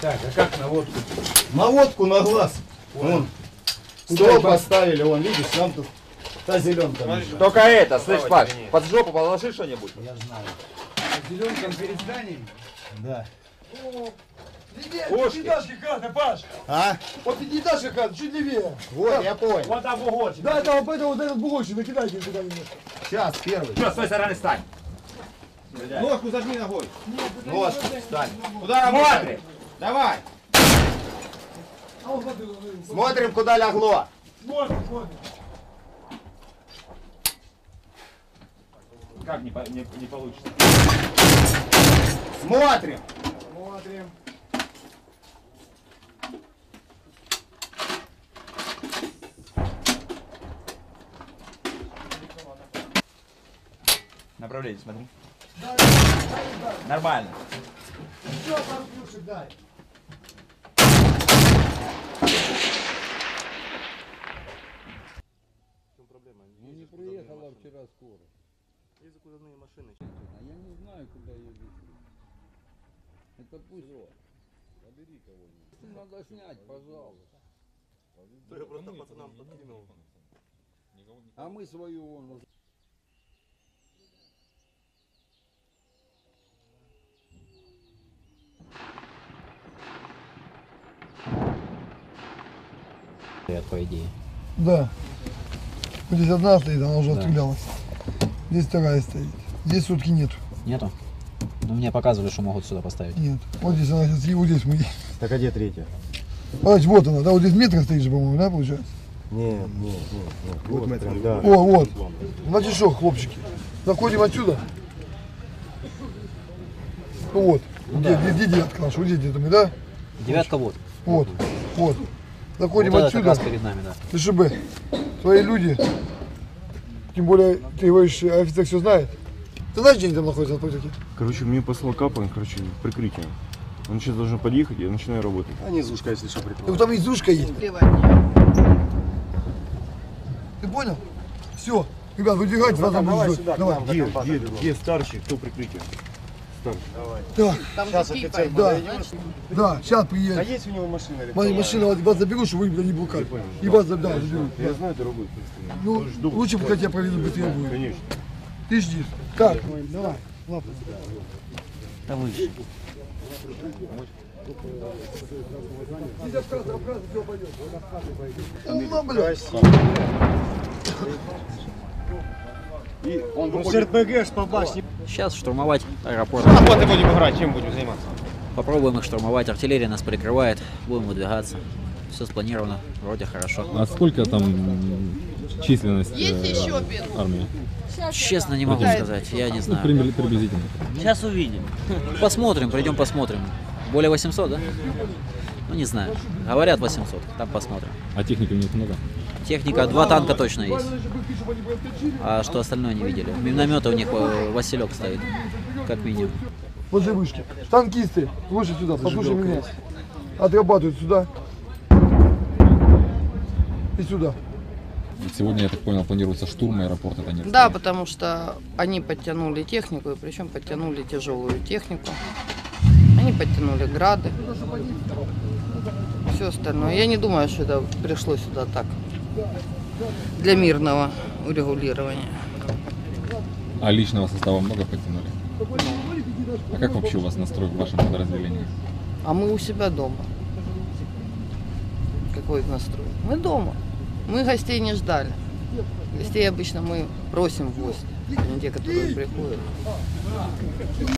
Так, а как на водку? Наводку на глаз. Вон. Стол поставили, вон, видишь, там тут та зеленка. Только это, слышь, Паш, под жопу положи что-нибудь. Я знаю. Зеленком перед зданием? Да. Пушки. Пятиэтажка хата, Паш! А? Вот пятиэтажка хата, чуть левее. Вот, я понял. Вот там бугорчик. Да, это вот это вот этот бугорчик, накидайте сюда немножко. Сейчас, первый. Что, с той стороны стань. Ножку зажми ногой. Нож, встань. Куда Смотрим. Давай. Смотрим, куда лягло. смотри, смотри. Как не, не, не получится? Смотрим. Смотрим. Направление смотри. Нормально. Еще пару плюшек дай. Ну не приехала вчера скоро. Есть закуранные машины. А я не знаю, куда везти. Это пусть. Побери кого-нибудь. Надо снять, пожалуйста. Я просто пацанам подкинул. А мы свою вон уже. По идее. Да. Вот здесь одна стоит, она уже отстрелялась. Здесь вторая стоит. Здесь сутки нет. Нету? Ну, мне показывали, что могут сюда поставить. Нет. Вот здесь она сейчас, и вот здесь мы. Так а где третья? Смотрите, вот она, да, вот здесь метр стоит же, по-моему, да, получается? Нет, нет, нет. Вот метром, да. О, вот. Значит что, хлопчики, заходим отсюда. Ну вот, где, где, где девятка наша, вот здесь где-то мы, да? Девятка вот. Вот, вот. Заходим вот отсюда. перед нами, да. ТШБ, твои люди, тем более, ты говоришь, офицер все знает. Ты знаешь, где они там находятся, напротив? Короче, мне послал капан, короче, прикрытие. Он сейчас должен подъехать, я начинаю работать. А низушка, если что, прикрывает. там издушка есть. Ты понял? Все. Ребят, выдвигайте, там Давай сюда. Давай. Где, где, где старший, кто прикрытие? Старший. Так, Сейчас офицер Да. подойдет. да, сейчас А приедет. есть у него машина или Моя машина вас заберу, чтобы вы меня не блокали. И вас да, заберу. Я знаю дорогу. Ну, Жду. лучше бы я проведу быстрее будет. Конечно. Ты жди. Как? Давай. Лапу. Да выше. Ну, блядь. Ну, с РПГ ж по башне. Сейчас штурмовать аэропорт. Работы будем играть, чем будем заниматься? Попробуем их штурмовать. Артиллерия нас прикрывает. Будем выдвигаться. Все спланировано. Вроде хорошо. А сколько там численность э, армии? Честно не могу сказать. Я не Ну, знаю. пример- приблизительно. Сейчас увидим. Посмотрим, придем посмотрим. Более 800, да? Ну, не знаю. Говорят 800. Там посмотрим. А техники у них много? Техника, два танка точно есть. А что остальное не видели? Минометы у них э, Василек стоит. Как минимум. Возле вышки. Танкисты, слушай сюда, послушай меня. Отрабатывают сюда. И сюда. Сегодня, я так понял, планируется штурм аэропорта Донецка. Да, потому что они подтянули технику, и причем подтянули тяжелую технику. Они подтянули грады, все остальное. Я не думаю, что это пришло сюда так для мирного урегулирования. А личного состава много подтянули? А как вообще у вас настрой в вашем подразделении? А мы у себя дома. Какой настрой? Мы дома. Мы гостей не ждали. Гостей обычно мы просим в гости, а те, которые приходят.